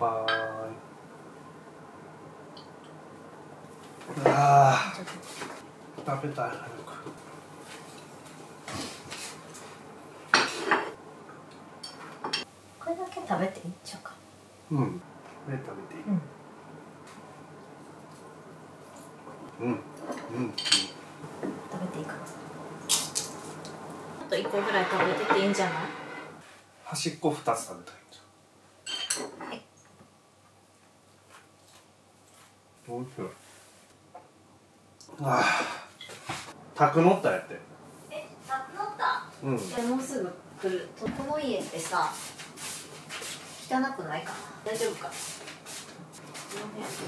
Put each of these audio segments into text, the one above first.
バイあー食べたい早くこれだけ食べていいん。ちゃうかうん。ね食べていいうん。うん。うん。食べていいかなあと1個ぐらい食べてていいん。じゃない端っこ二つ食べたいゃんおいしいあー。宅乗ったやって。えあ乗った？うん。でもうすぐ来る。この家ってさ汚くないかな？大丈夫か？この部屋絶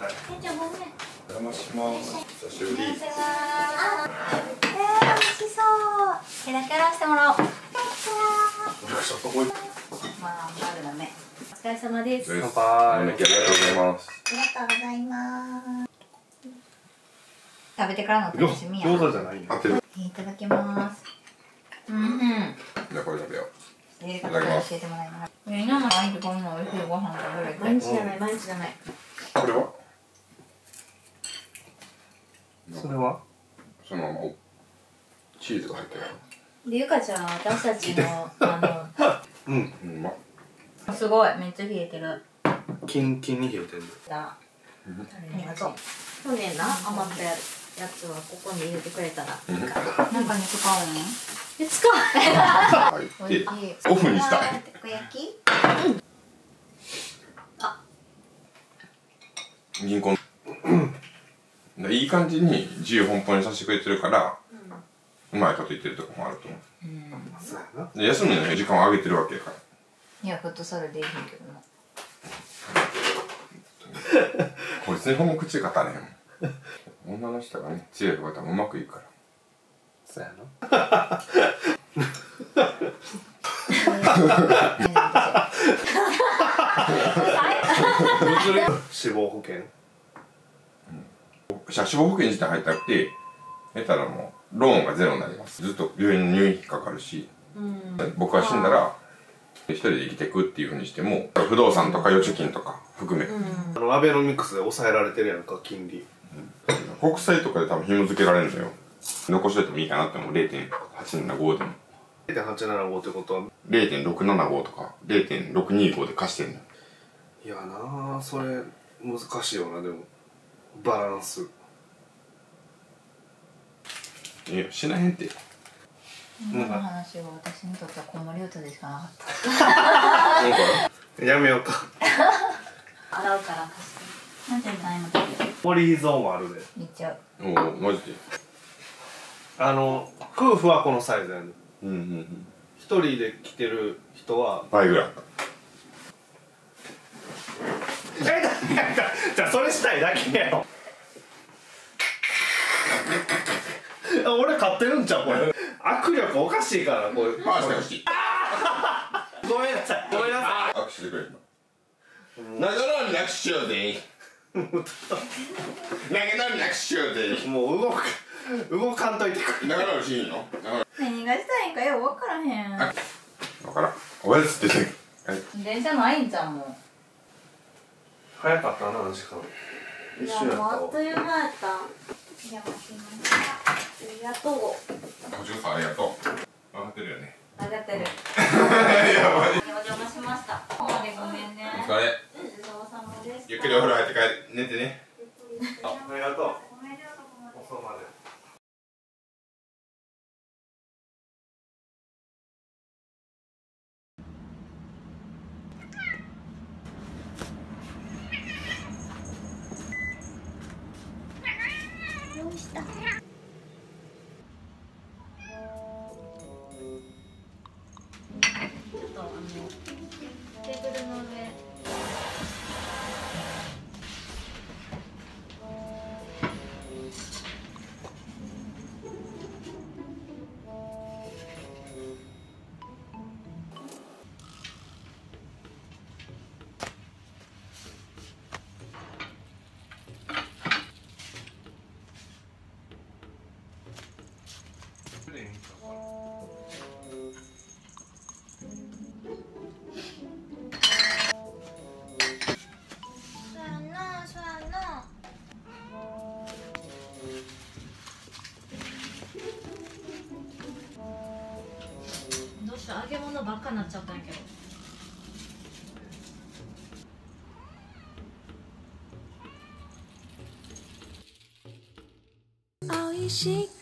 対。えじゃあごめん。お邪魔します。久しぶり。あえー、美味しそう。手だけ洗わせてもらおう。まあまだダメお疲れ様です。乾杯ありがとうございます。ありがとうございます。食べてからの楽しみや。餃子じゃないいただきます。うんうん。じゃあこれ食べよやり方から教えてもらいます。みんなの毎日こんな美味しいご飯食べれて。毎日じゃない毎日じゃない。うこれは？それは？そのままおチーズが入ってるでゆかちゃん私たちのあ うんうんまのすごい。めっちゃ冷えてる。キンキンに冷えてるだ。ありがとう。去年な余ったやつはここに入れてくれたら。いいからなん。かに使うのえ使う入美って味しい。オフにしたい。たこ焼き。銀行の。いい感じに自由奔放にさせてくれてるからうまいこと言ってるとこもあると思そううで休みの時間を上げてるわけやからいやフットサルでいいけどな。こいつにほんま口が当たれへん。女の人がね強い方が多分うまくいくから。そうやな。物理死亡保険社死亡保険自体入ったって寝たらもうローンがゼロになります。ずっと病院の入院費かかるしうん。僕が死んだら一人で生きていくっていうふうにしても不動産とか預貯金とか含め、あのアベノミクスで抑えられてるやんか金利。国債とかで多分紐付けられるのよ。残しといてもいいかなって思う。0.875でも。0.875ってことは。0.675とか0.625で貸してんのよ。いやなあそれ難しいよなでも。バランス。いや死なへんって今の話は私にとっては子守歌でしかなかった。やめようか。洗うから貸して。なんてタイムだけポリーゾーンもあるで言っちゃうおおマジであの夫婦はこのサイズやねんうんうんうん。一人で来てる人は。倍ぐらいえだじゃあそれしたいだけやろ あ俺買ってるんちゃうこれ握力おかしいからこれ回してほしい ごめんなさい。ごめんなさ握手してくれ今長野に握手しようぜ。長野に握手しようぜ。いもう動か動かんといてくれ。長野の？シーンの何がしたいんかよく分からへん。分からん。おやつって言って。はい。電車ないんじゃんもう早かったな時間。一いや瞬やったわ。もうあっという間やった。いや待ちましたありがとう。こちらさんありがとう。分かってるよね。ありがとうやばい。お邪魔しました。ここまでごめんね。お疲れ。ごちそうさまです。ゆっくりお風呂入って帰寝てね。ありがとうどうした揚げ物ばっかになっちゃったんやけど。美味しく